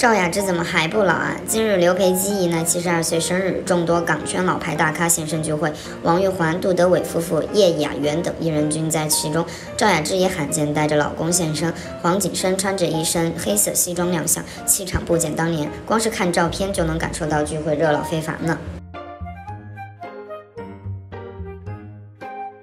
赵雅芝怎么还不老啊？今日刘培基迎来七十二岁生日，众多港圈老牌大咖现身聚会，王玉环、杜德伟夫妇、叶雅媛等艺人均在其中。赵雅芝也罕见带着老公现身，黄景生穿着一身黑色西装亮相，气场不减当年。光是看照片就能感受到聚会热闹非凡呢。